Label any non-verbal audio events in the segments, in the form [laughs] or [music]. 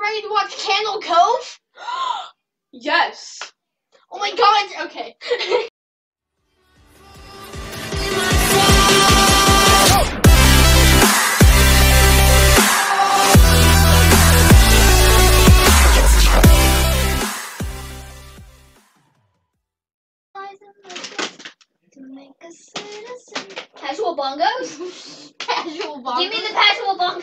ready to watch Candle Cove? [gasps] Yes. Oh my god, okay. [laughs] Casual bongos? [laughs] Casual bongos? Give me the casual bong.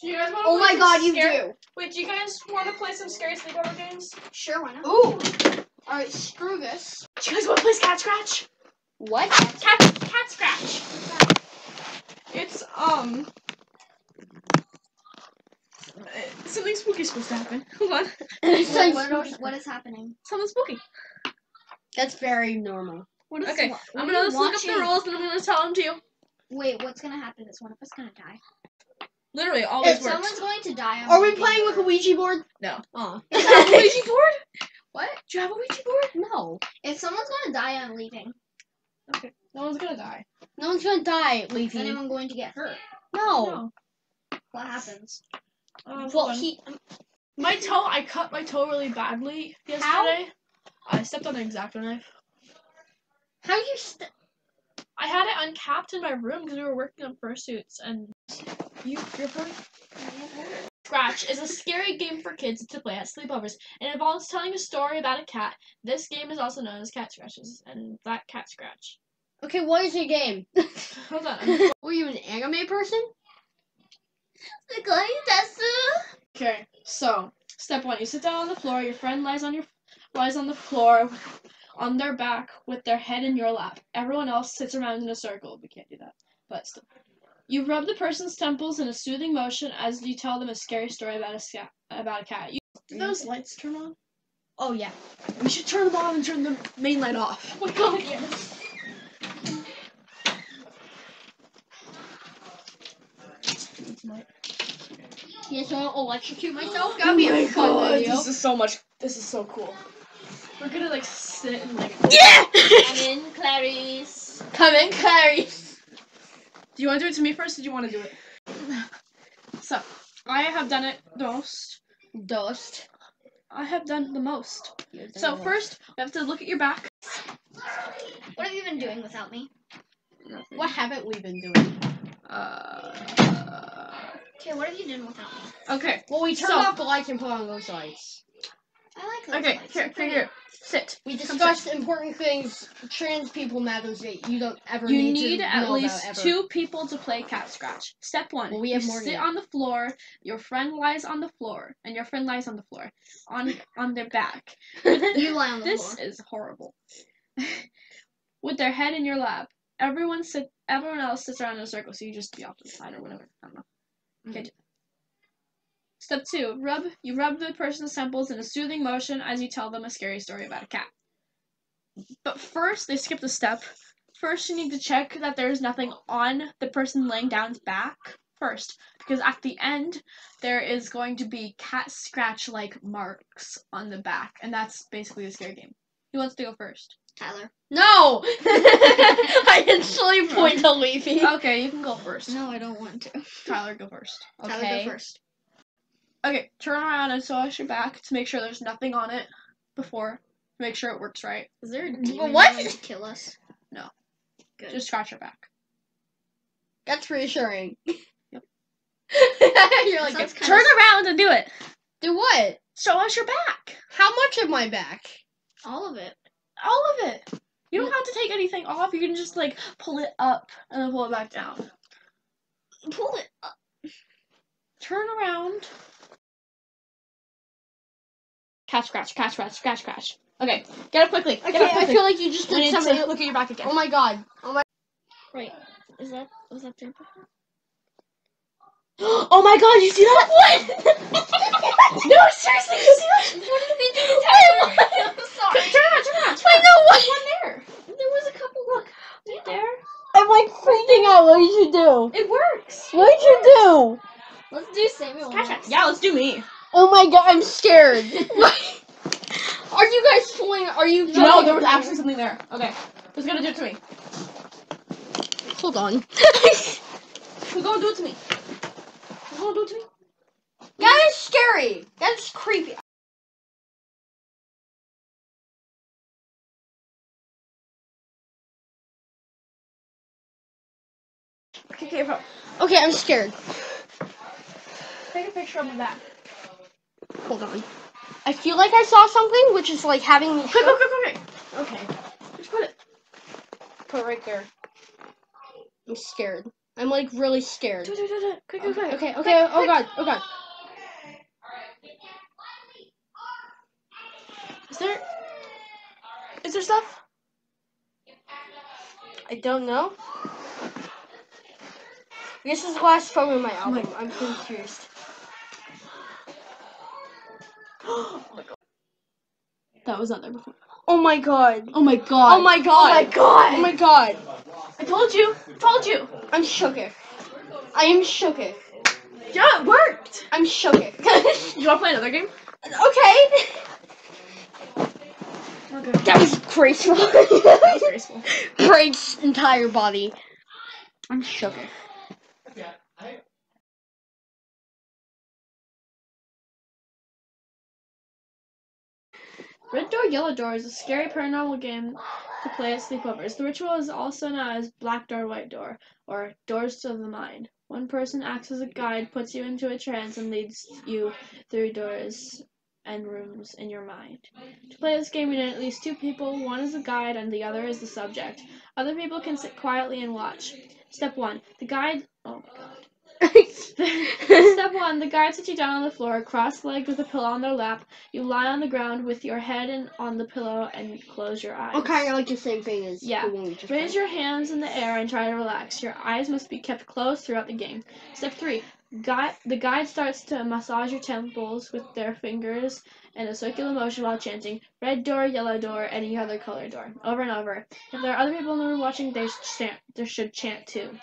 Do you guys want? to? Oh my god, you do. Wait, do you guys want to play some scary sleepover games? Sure, why not? Ooh. Alright, screw this. Do you guys want to play Cat Scratch? What? Cat Cat Scratch. It's um. Something spooky is supposed to happen. [laughs] Hold on. What- What, what, what is happening? Something spooky. That's very normal. What is Okay, what I'm gonna look up the rules and I'm gonna tell them to you. Wait, what's gonna happen? Is one of us gonna die? Literally, always If works. someone's going to die, I'm Are we playing with a. Ouija board? No. Oh. Do you have a Ouija board? What? Do you have a Ouija board? No. If someone's gonna die, I'm leaving. Okay. No one's gonna die. No one's gonna die, Is Leafy. anyone going to get hurt? No. What happens? Um, Well, on. he. My toe, I cut my toe really badly yesterday. I stepped on an exacto knife. How you st- I had it uncapped in my room because we were working on fursuits, and you, you're probably Scratch is a scary game for kids to play at sleepovers. It involves telling a story about a cat. This game is also known as Cat Scratches, and that Cat Scratch. Okay, what is your game? [laughs] Hold on. I'm- [laughs] Were you an anime person? Okay, so step one: you sit down on the floor. Your friend lies on your lies on the floor, on their back with their head in your lap. Everyone else sits around in a circle. We can't do that, but still. You rub the person's temples in a soothing motion as you tell them a scary story about a scat, about a cat. You, do those lights turn on? Oh yeah. We should turn them on and turn the main light off. Oh my god, yes. Yes, I'll electrocute myself. Oh That'd be my a fun God, video. This is so much. This is so cool. We're gonna like sit and like. Yeah. I'm in Clarice. Come in, Clarice. Do you want to do it to me first? Or do you want to do it? [sighs] So, I have done it the most. Dust. I have done the most. So first, we have to look at your back. What have you been doing without me? what haven't we been doing? Uh, Okay, what have you done without me? okay. Well, we turned So- off the lights and put on those lights. I like those Okay. Here, here, here. Sit. We discussed important things. Trans people matters that you don't ever You need, to at know least about ever. two people to play cat scratch. Step one. Well, we have you more sit on the floor. Your friend lies on the floor, and your friend lies on the floor, on on their back. [laughs] You lie on the this floor. is horrible. [laughs] With their head in your lap. Everyone sit. Everyone else sits around in a circle, so you just be off to the side or whatever. I don't know. Okay. Mm-hmm. Do that. Step two. Rub. You rub the person's temples in a soothing motion as you tell them a scary story about a cat. But first, they skip a step. First, you need to check that there is nothing on the person laying down's back first, because at the end there is going to be cat scratch like marks on the back, and that's basically the scary game. Who wants to go first? Tyler. No! [laughs] I instantly point to Leafy. [laughs] Okay, you can go first. No, I don't want to. Tyler, go first. Tyler, Okay. go first. Okay, turn around and wash your back to make sure there's nothing on it before. Make sure it works right. Is there a demon what? going to kill us? No. Good. Just scratch your back. That's reassuring. [laughs] Yep. [laughs] You're like, Sounds kinda Turn around and do it. do what? Show us your back. How much of my back? all of it. All of it. You don't have to take anything off. You can just like pull it up and then pull it back down. Pull it up. Turn around. Catch, scratch, catch, scratch, scratch, scratch. Okay, get up quickly. Get Okay, up I feel like you just did something. look at your back again. Oh my god. Oh my. Wait, is that was that there [gasps] oh my god, you see that? [laughs] What? no, seriously, you see that? What oh did they do to Tyler? I'm sorry. Turn around, turn around. I know what. One there. There was a couple. Look, right there. I'm like freaking out. What did you do? It works. What did you do? Let's do Samuel. Catch. Yeah, let's do me. Oh my god, I'm scared. [laughs] are you guys fooling? Are you? No, there was actually something there. Okay, who's gonna do it to me? Hold on. [laughs] Who's gonna do it to me? Who's gonna do it to me? That is scary. That's creepy. Okay, okay, I'm scared. Take a picture of the back. Hold on. I feel like I saw something, which is like having me. Quick, quick, quick, quick. Okay. Just put it. Put it right there. I'm scared. I'm like really scared. Do, do, do, do. Quick, quick, quick. Okay, okay. Oh god, oh god. Is there? Is there stuff? I don't know. This is the last photo in my album. I'm confused. Oh my god. That was not there before. Oh my god. Oh my god. Oh my god. Oh my god. Oh my god. I told you. Told you. I'm shooketh. I am shooketh. Yeah, it worked. I'm shooketh. [laughs] You want to play another game? okay. Okay. That was graceful. That was graceful. [laughs] Breaks entire body. I'm shooketh. Red Door, Yellow Door is a scary paranormal game to play at sleepovers. The ritual is also known as Black Door, White Door, or Doors to the Mind. One person acts as a guide, puts you into a trance, and leads you through doors and rooms in your mind. To play this game, you need at least two people. One is the guide, and the other is the subject. Other people can sit quietly and watch. Step one: the guide. Oh my god. Step [laughs] one: the guide sits you down on the floor, cross-legged with a pillow on their lap. You lie on the ground with your head in, on the pillow and close your eyes. Of like the same thing as Yeah. the one we just Raise your hands in the air and try to relax. Your eyes must be kept closed throughout the game. Step three: guide, the guide starts to massage your temples with their fingers in a circular motion while chanting "red door, yellow door, any other color door" over and over. If there are other people in the room watching, they should chant, they should chant too.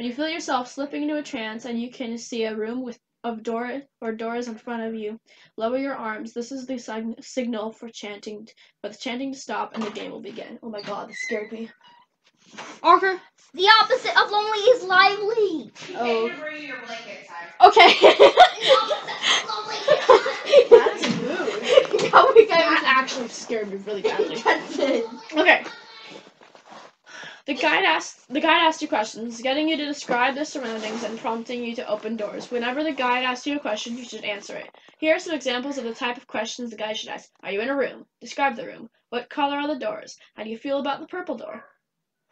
When you feel yourself slipping into a trance and you can see a room with of door or doors in front of you, lower your arms. This is the sig- signal for chanting for the chanting to stop and the game will begin. Oh my god, this scared me. Arthur. The opposite of lonely is lively. Oh. bring your blanket, Cyrus. Okay. [laughs] [laughs] That is rude. Oh. That actually scared me really badly. That's it. Okay. The guide asked the guide asked you questions, getting you to describe the surroundings and prompting you to open doors. Whenever the guide asks you a question, you should answer it. Here are some examples of the type of questions the guide should ask. Are you in a room? Describe the room. What color are the doors? How do you feel about the purple door?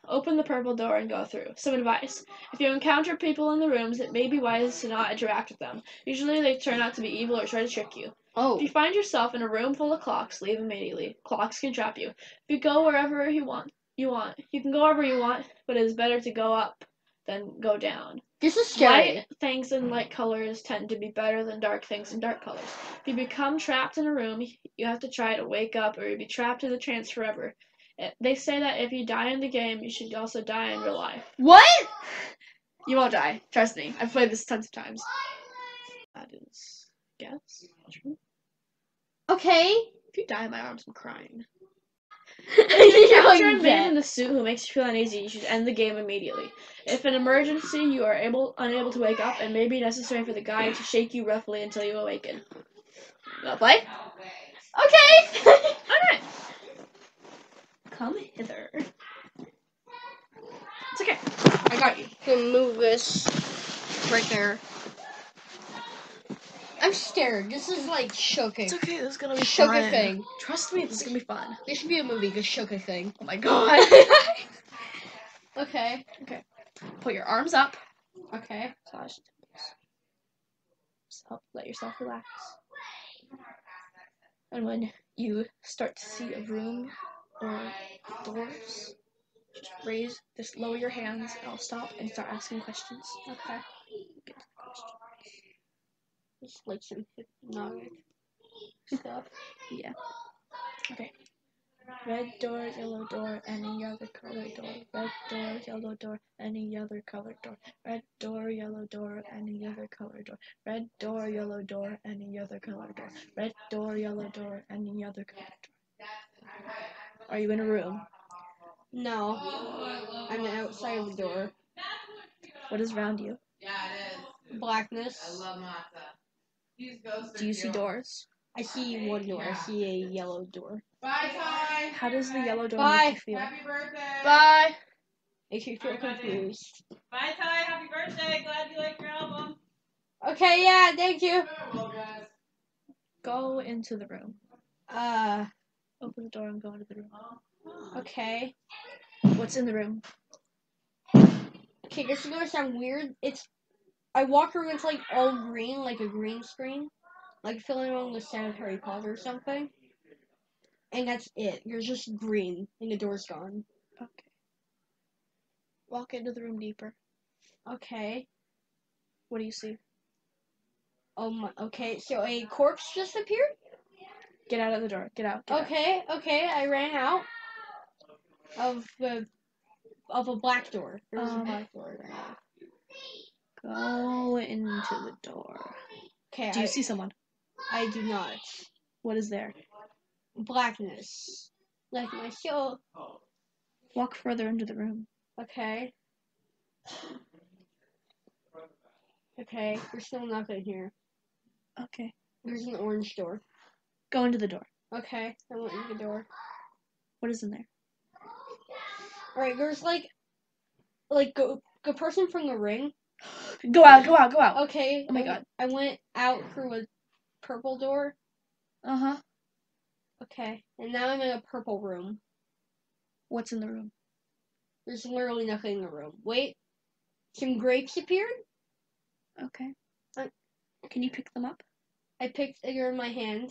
Open the purple door and go through. Some advice. If you encounter people in the rooms, it may be wise to not interact with them. Usually they turn out to be evil or try to trick you. Oh. If you find yourself in a room full of clocks, leave immediately. Clocks can trap you. If you go wherever you want, you want. You can go wherever you want, but it is better to go up than go down. This is scary. Light things in light colors tend to be better than dark things in dark colors. If you become trapped in a room, you have to try to wake up or you'll be trapped in the trance forever. Eh, They say that if you die in the game, you should also die in real life. What? You won't die. Trust me. I've played this tons of times. That is guess. Okay. If you die in my arms, I'm crying. [laughs] If you're Capture a man in the suit who makes you feel uneasy. You should end the game immediately. If an emergency, you are able unable to wake up, it may be necessary for the guide to shake you roughly until you awaken. Wanna play? Okay. [laughs] Alright. Come hither. It's okay. I got you. Can move this right there. I'm scared. This is like shocking. It's okay. This is gonna be Shook fun. thing. Trust me, this is gonna be fun. This should be a movie, the shook a thing. Oh my god. [laughs] okay. Okay. Put your arms up. Okay. Massage temples. Just help let yourself relax. And when you start to see a room or doors, just raise, just lower your hands. and I'll stop and start asking questions. Okay. Get to the question. Just like some hypnotic stuff. Yeah. Okay. Red door, yellow door, any other color door. Red door, yellow door, any other color door. Red door, yellow door, any other color door. Red door, yellow door, any other color door. Red door, yellow door, any other color door. Are you in a room? No. I'm outside of the door. What is around you? Yeah, it is. Blackness. Do you see doors? I see one door. I see a yellow door. Bye, Ty. How does the yellow door Bye. make you feel? Happy birthday. Bye. Makes you feel Bye, buddy. confused. Bye, Ty. Happy birthday. Glad you like your album. Okay, yeah, thank you. Farewell, guys. Go into the room. Uh, Open the door and go into the room. okay. What's in the room? Okay, this is gonna sound weird. It's I walk around, it's like all green, like a green screen. Like filling on the sound of Harry Potter or something. And that's it. You're just green and the door's gone. Okay. Walk into the room deeper. Okay. What do you see? Um okay, so a corpse just appeared? Get out of the door. Get out. Get out. Okay, okay, I ran out of the of a black door. There was Um, a black door out. Go into the door. Okay, Do you I, see someone? I do not. What is there? Blackness. Like my soul. Walk further into the room. Okay. Okay, there's still nothing here. Okay. There's an orange door. Go into the door. Okay, I went in the door. What is in there? Alright, there's like like go a person from the ring. Go out. Go out. Go out. Okay. Oh my God. I went out through a purple door. Uh huh. Okay. And now I'm in a purple room. What's in the room? There's literally nothing in the room. Wait. Some grapes appeared? Okay. Uh, Can you pick them up? I picked it in my hand.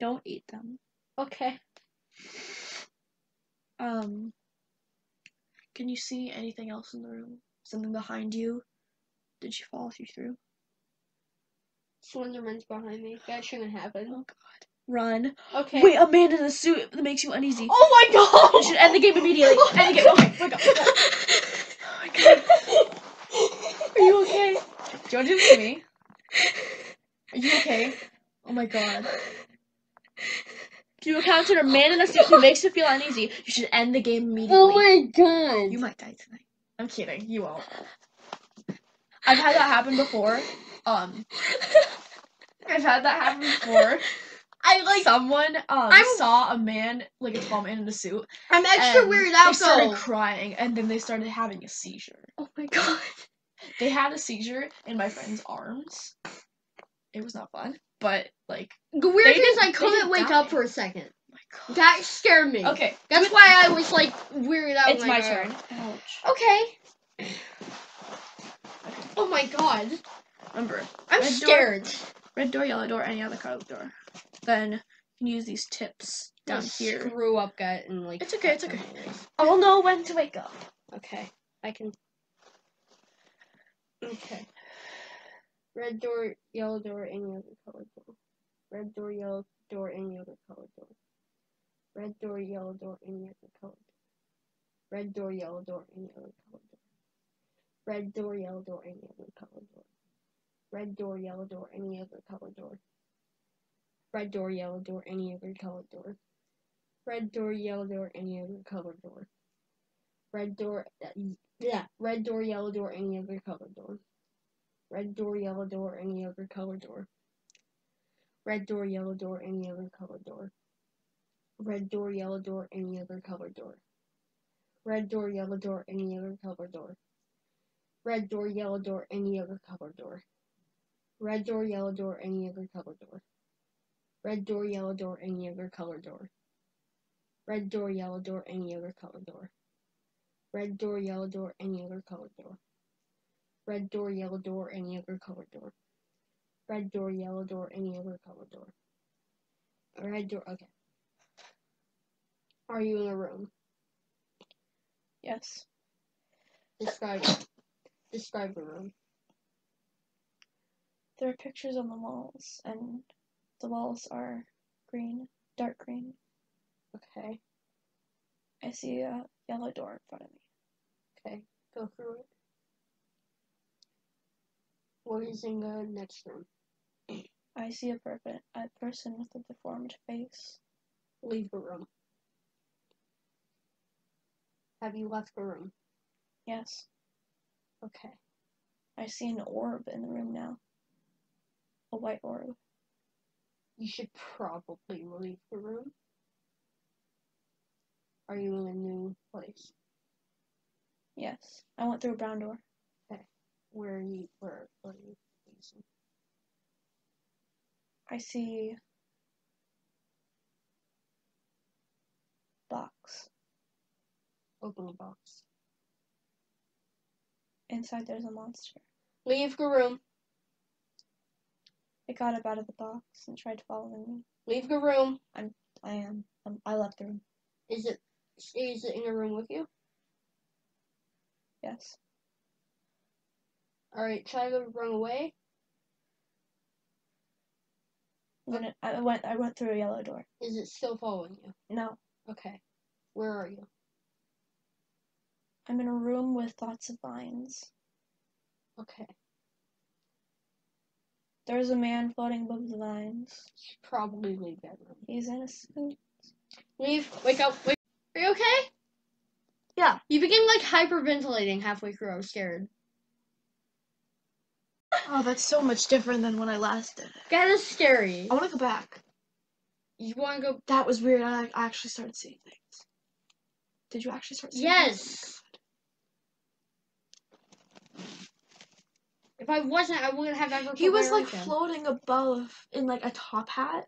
Don't eat them. Okay. Um. Can you see anything else in the room? Something behind you? Did she follow you through? Slenderman's behind me. That shouldn't happen. Oh God. Run. Okay. Wait, a man in a suit that makes you uneasy. Oh my god! You should end the game immediately. [laughs] End the game. Okay. Wake up. Oh my God. Are you okay? Do you want to do this to me? Are you okay? Oh my god. You encountered a man in a suit who makes you feel uneasy. You should end the game immediately. Oh my god! You might die tonight. I'm kidding. You won't. [laughs] I've had that happen before. Um, I've had that happen before. [laughs] I like. Someone um I'm- saw a man, like a tall man in a suit. I'm extra and weirded They started though. crying, and then they started having a seizure. Oh my god. They had a seizure in my friend's arms. It was not fun, but like, The weird They thing is I couldn't wake die. up for a second. oh my god. That scared me. Okay, That's why I was like weirded out. it's my I turn. Ouch. Okay. Oh my god. Remember, I'm Red door. scared. red door, yellow door, any other colored door. Then you can use these tips down Just here. Screw up gut and like. It's okay, it's okay. I'll know when to wake up. Okay. I can. Okay. Red door, yellow door, any other color door. Red door, yellow door, any other color door. Red door, yellow door, any other color door. Red door, yellow door, any other color door. Red door, yellow door, any other color door. Red door, yellow door, any other color door. Red door, yellow door, any other color door. Red door, yellow door, any other color door. Red door, yeah, red door, yellow door, any other color door. Red door, yellow door, any other color door. Red door, yellow door, any other color door. Red door, yellow door, any other color door. Red door, yellow door, any other color door. Red door, yellow door, any other color door. Red door, yellow door, any other color door. Red door, yellow door, any other color door. Red door, yellow door, any other color door. Red door, yellow door, any other color door. Red door, yellow door, any other color door. Red door, yellow door, any other color door. Red door, okay. Are you in a room? Yes. Describe Describe the room. There are pictures on the walls, and the walls are green, dark green. Okay, I see a yellow door in front of me. okay. Go through it. What is in the next room? I see a, a person with a deformed face. Leave the room. Have you left the room? Yes. Okay. I see an orb in the room now. A white orb. You should probably leave the room. Are you in a new place? Yes. I went through a brown door. Where are you? Where, where are you? I see box. Open the box. Inside there's a monster. Leave the room. It got up out of the box and tried following me. Leave the room. I am. Um, I left the room. Is it? Is it in a room with you? Yes. All right. Try to run away. I'm gonna, I went. I went through a yellow door. Is it still following you? No. Okay. Where are you? I'm in a room with lots of vines. Okay. There's a man floating above the vines. Should probably leave that room. He's in a suit. Leave. Wake up. Wake. Are you okay? Yeah. You begin like hyperventilating halfway through. I was scared. Oh, that's so much different than when I last did it. That is scary. I want to go back. You want to go? That was weird. I, I actually started seeing things. Did you actually start seeing things? Yes. If I wasn't, I wouldn't have ever. He was like floating above in like a top hat.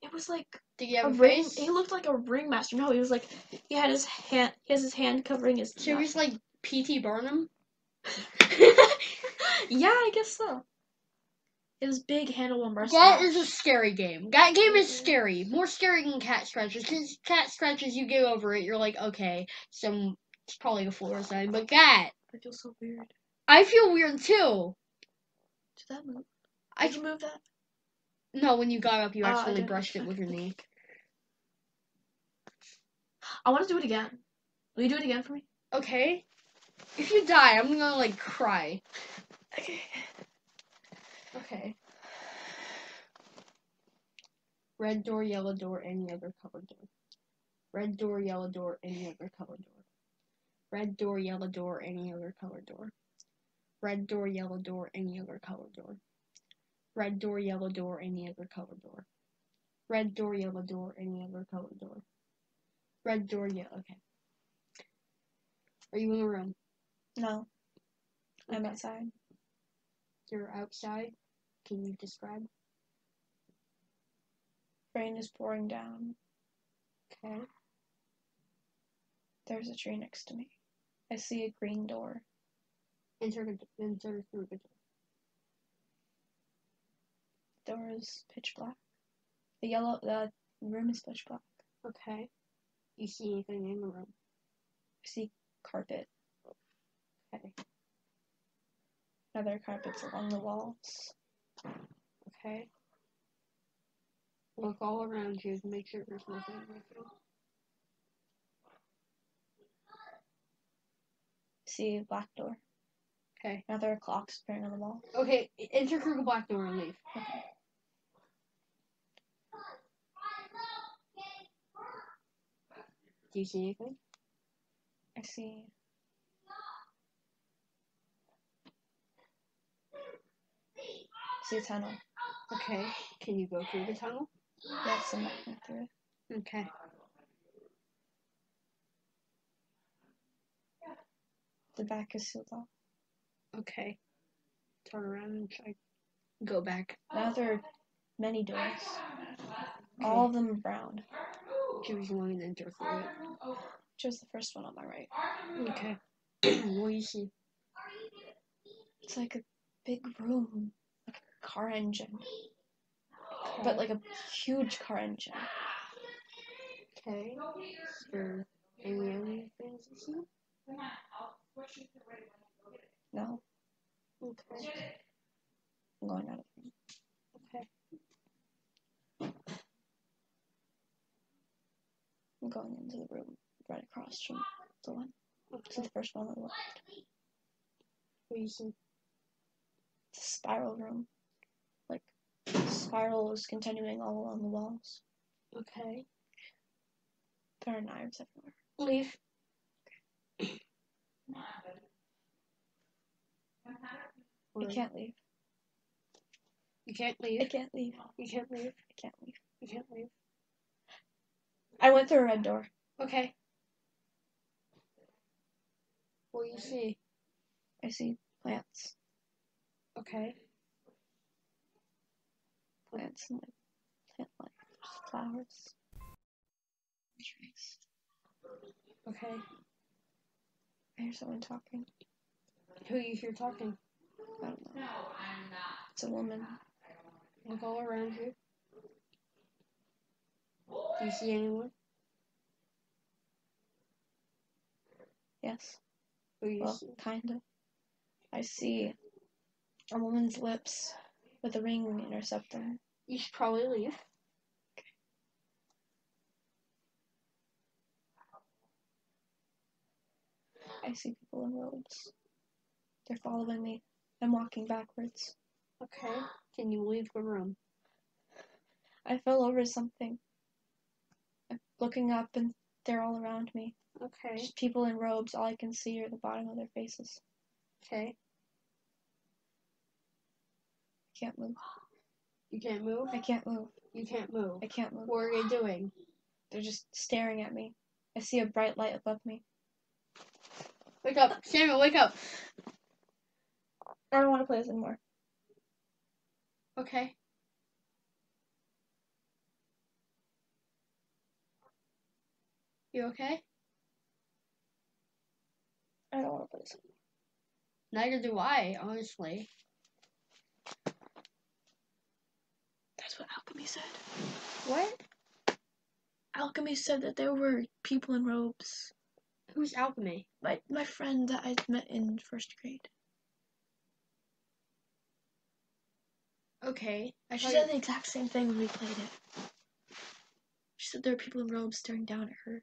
It was like Did you a a ring. face? He looked like a ringmaster. No, he was like he had his hand. He has his hand covering his. So he was like P.T. Barnum. [laughs] yeah, I guess so. It was big handle and breast. That is a scary game. That game is scary. More scary than cat scratches. Because cat scratches, you get over it. You're like, okay, some it's probably a floor sign. But cat, I feel so weird. I feel weird too. Did that move? I Did you move that? no. When you got up, you Oh, actually brushed it with your knee. I want to do it again. Will you do it again for me? Okay. If you die, I'm gonna like cry. Okay. Okay. Red door, yellow door, any other color door. Red door, yellow door, any other color door. Red door, yellow door, any other color door. Red door, yellow door, any other color door. Red door, yellow door, any other color door. Red door, yellow door, any other color door. Red door, yellow. Okay. Are you in the room? No. I'm outside. You're outside. Can you describe? Rain is pouring down. Okay. There's a tree next to me. I see a green door. Enter the enter through the door. Door is pitch black. The yellow the room is pitch black. Okay. You see anything in the room? I see carpet. Okay. Other carpets along the walls. Okay. Look all around you to make sure there's nothing. See a black door. Okay. Another clocks appearing on the wall. Okay. Enter through the black door and leave. Okay. Do you see anything? I see. See a tunnel. Okay. Can you go through the tunnel? Yes, I'm walking through it. Okay. The back is sealed off. Okay. Turn around and try. Go back. Now there are many doors. All of them are brown. Choose one and enter through it. Chose the first one on my right. Okay. [clears throat] what do you see? It's like a big room, car engine, but like a huge car engine. Okay. Is there any other things you see? No, Okay. I'm going out of the room. Okay. I'm going into the room right across from the one. To the first one on the left. What do you see? It's a spiral room. Spiral is continuing all along the walls. Okay. There are knives everywhere. Leave. Or- can't leave. You can't leave. I can't leave. You can't leave. I can't leave. You can't leave. I went through a red door. Okay. What do you see? I see plants. Okay. Plants and like plant like flowers. Trees. Okay. I hear someone talking. Who you hear talking? I don't know. It's a woman. Look all around you. Do you see anyone? Yes. Who you Well, see? kinda. I see a woman's lips with a ring in her septum. You should probably leave. I see people in robes. They're following me. I'm walking backwards. Okay. Can you leave the room? I fell over something. I'm looking up and they're all around me. Okay. Just people in robes. All I can see are the bottom of their faces. Okay. I can't move. You can't move? I can't move. You can't move. I can't move. What are they doing? They're just staring at me. I see a bright light above me. Wake up. Samuel, wake up. I don't want to play this anymore. Okay. You okay? I don't want to play this anymore. Neither do I, honestly. That's what alchemy said. What? Alchemy said that there were people in robes. Who's alchemy? My my friend that I met in first grade. Okay. I She said the exact same thing when we played it. She said there were people in robes staring down at her.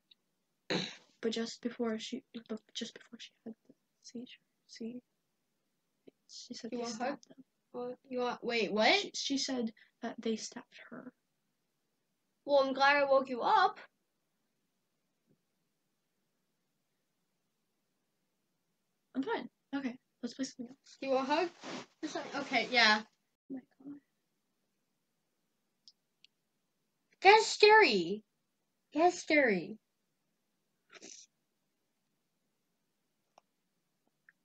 [coughs] But just before she, but just before she had the seizure, see, she said You want hug? them. What? You want? Wait, what? She, she said that they stabbed her. Well, I'm glad I woke you up. I'm fine. Okay, let's play something else. Do you want a hug? Okay, yeah. Oh my god. That's scary. That's scary.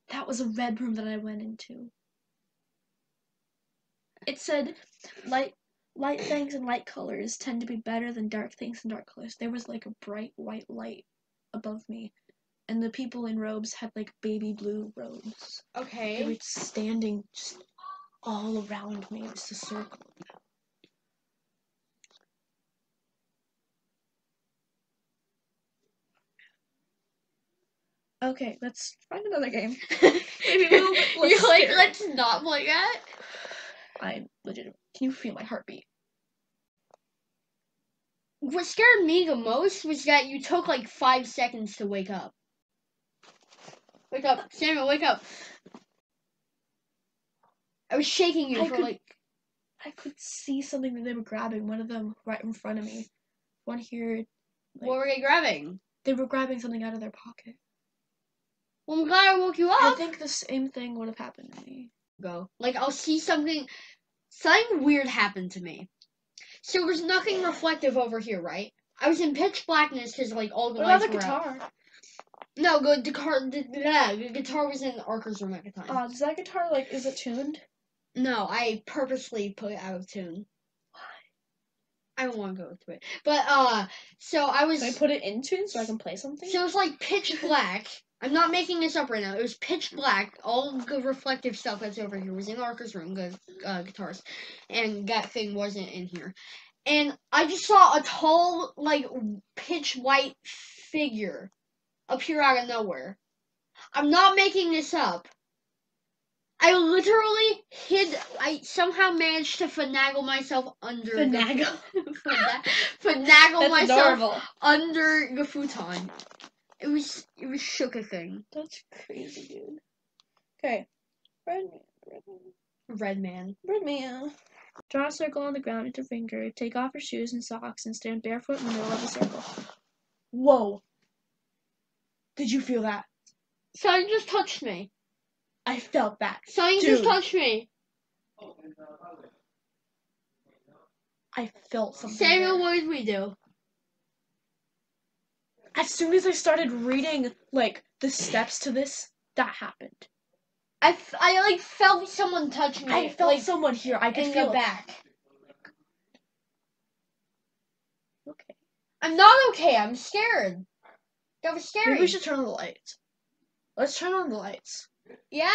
That was a red room that I went into. It said light light things and light colors tend to be better than dark things and dark colors. There was like a bright white light above me. And the people in robes had like baby blue robes. Okay. They were standing just all around me. It was a circle. Okay, let's find another game. Maybe a little bit less You're like, let's not play that. I'm legit. Can you feel my heartbeat? What scared me the most was that you took like five seconds to wake up. Wake up, Samuel, wake up. I was shaking you I for could- like. I could see something that they were grabbing. One of them right in front of me. One here. Like, What were they grabbing? they were grabbing something out of their pocket. Well, I'm glad I woke you up. I think the same thing would have happened to me. Go. Like I'll see something something weird happen to me. So there's nothing reflective over here, right? I was in pitch blackness because like all the What about the were out. guitar? No, the guitar. The, yeah, the guitar was in Arker's room at the time. Uh, does that guitar like is it tuned? no, I purposely put it out of tune. I don't want to go into it, but uh, so I was. Can I put it in tune so I can play something? So it was like pitch black. I'm not making this up right now. It was pitch black. All the reflective stuff that's over here was in Arker's room, the uh, guitars, and that thing wasn't in here. And I just saw a tall, like pitch white figure appear out of nowhere. I'm not making this up. I literally hid. I somehow managed to finagle myself under Finagle. The, finagle [laughs] [laughs] That's myself under the futon. It was it was shook a thing. That's crazy, dude. Okay. Red man. Red man. Red man. Red man. Draw a circle on the ground with your finger. Take off your shoes and socks and stand barefoot in the middle of the circle. Whoa. Did you feel that? Something just touched me. I felt that. Something Dude. just touched me. I felt something. There. what did we do? As soon as I started reading like the steps to this, that happened. I, f- I like felt someone touch me. I felt like, someone here. I could feel it. back. Okay. I'm not okay. I'm scared. That was scary. Maybe we should turn on the lights. Let's turn on the lights. Yeah.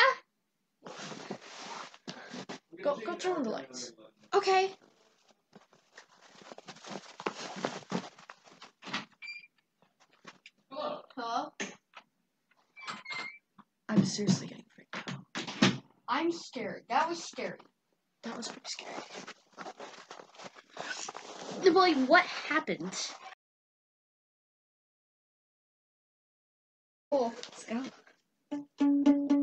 Go go turn on the lights. Okay. Hello. Hello. I'm seriously getting freaked out. I'm scared. That was scary. That was pretty scary. Like, what happened? Oh. Let's go.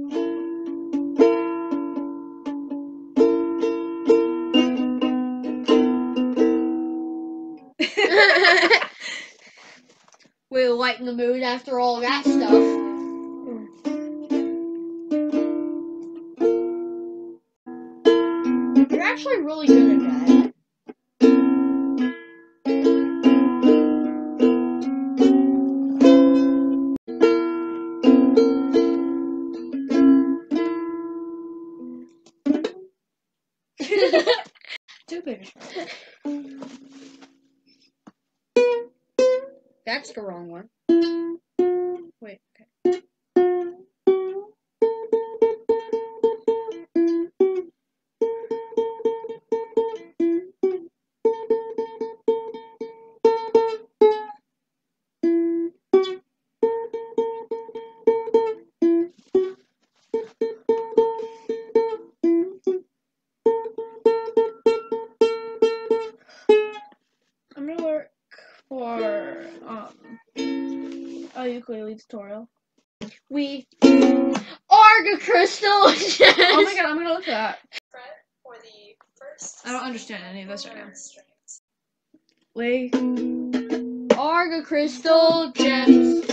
We lighten the mood after all that stuff. You're actually really good at that. The wrong one. We are the crystal [laughs] Oh gems. my god, I'm gonna look at that. For the first. I don't understand any of this right now. four strings. Wait. are the crystal gems.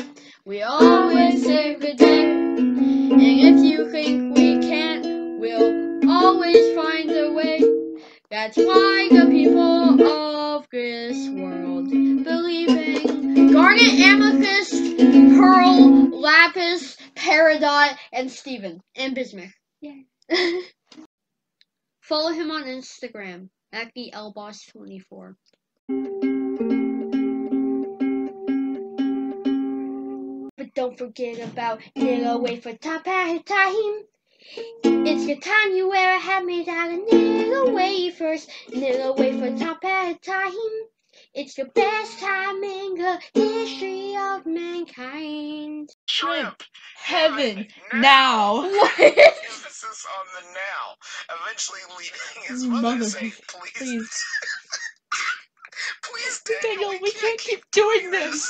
We always say good day. And if you think we can't, we'll always find a way. That's why the people of this world believe in garnet, amethyst, pearl, lapis, peridot, and Steven and Bismuth. Yeah. [laughs] Follow him on Instagram at the lboss24. But don't forget about little wait for top at time. It's the time you wear a hat made out of little wafers, little wafer top at time. It's the best time in the history of mankind. Shrimp. Heaven now. [laughs] Emphasis on the now. Eventually leading his mother to Mother, say, please, Please. [laughs] please, Daniel, Daniel, we can't keep doing this.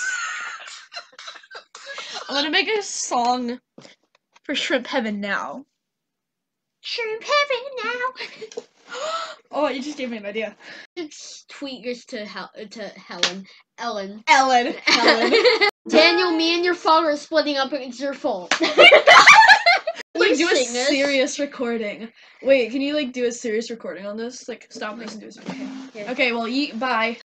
[laughs] I'm gonna make a song for Shrimp Heaven now. Shrimp heaven now. Oh, you just gave me an idea. Tweet this to Hel- to Helen. Ellen. Ellen. [laughs] Ellen. [laughs] Daniel, me and your father are splitting up. It's your fault. [laughs] like do a this. serious recording. Wait, can you like do a serious recording on this? Like stop this and do a serious. Okay. Okay. Well, ye- bye.